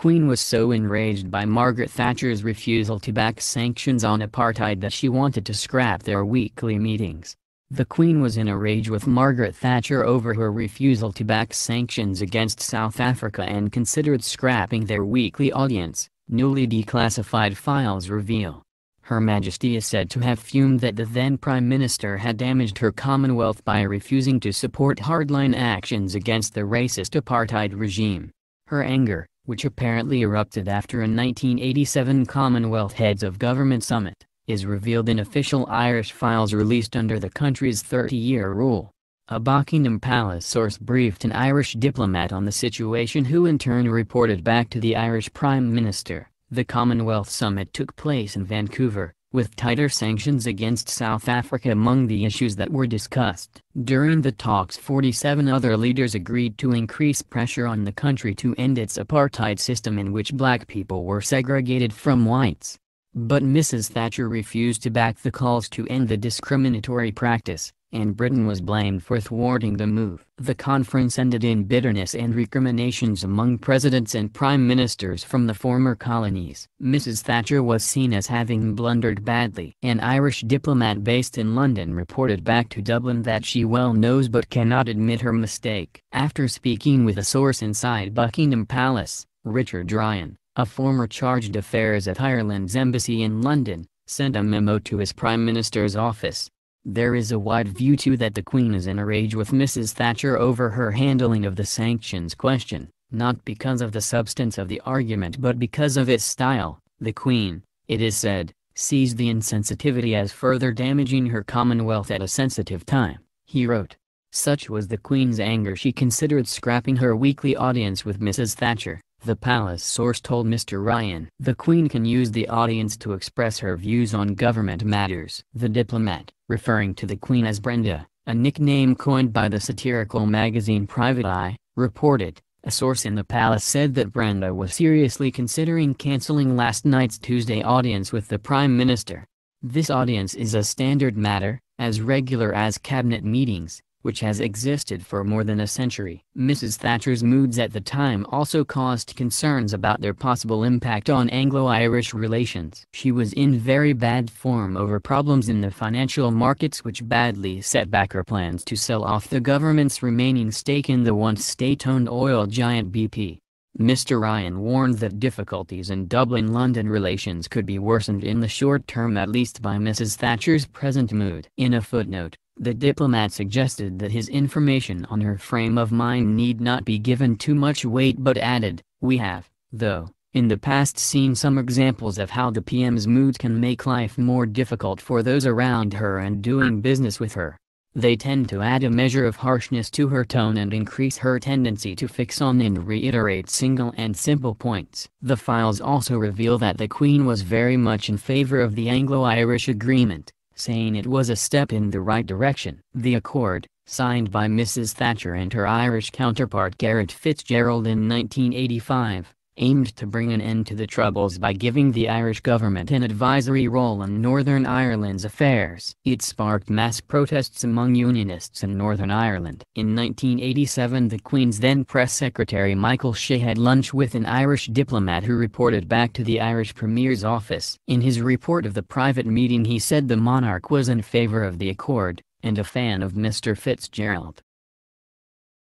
Queen was so enraged by Margaret Thatcher's refusal to back sanctions on apartheid that she wanted to scrap their weekly meetings. The Queen was in a rage with Margaret Thatcher over her refusal to back sanctions against South Africa and considered scrapping their weekly audience, newly declassified files reveal. Her Majesty is said to have fumed that the then Prime Minister had damaged her Commonwealth by refusing to support hardline actions against the racist apartheid regime. Her anger, which apparently erupted after a 1987 Commonwealth Heads of Government Summit, is revealed in official Irish files released under the country's 30-year rule. A Buckingham Palace source briefed an Irish diplomat on the situation who in turn reported back to the Irish Prime Minister. The Commonwealth Summit took place in Vancouver, with tighter sanctions against South Africa among the issues that were discussed. During the talks 47 other leaders agreed to increase pressure on the country to end its apartheid system in which black people were segregated from whites. But Mrs. Thatcher refused to back the calls to end the discriminatory practice, and Britain was blamed for thwarting the move. The conference ended in bitterness and recriminations among presidents and prime ministers from the former colonies. Mrs. Thatcher was seen as having blundered badly. An Irish diplomat based in London reported back to Dublin that she well knows but cannot admit her mistake. After speaking with a source inside Buckingham Palace, Richard Ryan, a former chargé d'affaires at Ireland's embassy in London, sent a memo to his Prime Minister's office. There is a wide view too that the Queen is in a rage with Mrs. Thatcher over her handling of the sanctions question, not because of the substance of the argument but because of its style. The Queen, it is said, sees the insensitivity as further damaging her Commonwealth at a sensitive time, he wrote. Such was the Queen's anger she considered scrapping her weekly audience with Mrs. Thatcher. The palace source told Mr. Ryan. The Queen can use the audience to express her views on government matters. The diplomat, referring to the Queen as Brenda, a nickname coined by the satirical magazine Private Eye, reported. A source in the palace said that Brenda was seriously considering cancelling last night's Tuesday audience with the Prime Minister. This audience is a standard matter, as regular as cabinet meetings, which has existed for more than a century. Mrs. Thatcher's moods at the time also caused concerns about their possible impact on Anglo-Irish relations. She was in very bad form over problems in the financial markets which badly set back her plans to sell off the government's remaining stake in the once state-owned oil giant BP. Mr. Ryan warned that difficulties in Dublin-London relations could be worsened in the short term at least by Mrs. Thatcher's present mood. In a footnote, the diplomat suggested that his information on her frame of mind need not be given too much weight but added, we have, though, in the past seen some examples of how the PM's mood can make life more difficult for those around her and doing business with her. They tend to add a measure of harshness to her tone and increase her tendency to fix on and reiterate single and simple points. The files also reveal that the Queen was very much in favor of the Anglo-Irish agreement saying it was a step in the right direction. The accord, signed by Mrs. Thatcher and her Irish counterpart Garret FitzGerald in 1985, aimed to bring an end to the Troubles by giving the Irish government an advisory role in Northern Ireland's affairs. It sparked mass protests among Unionists in Northern Ireland. In 1987 the Queen's then press secretary Michael Shea had lunch with an Irish diplomat who reported back to the Irish Premier's office. In his report of the private meeting he said the monarch was in favour of the accord, and a fan of Mr. Fitzgerald.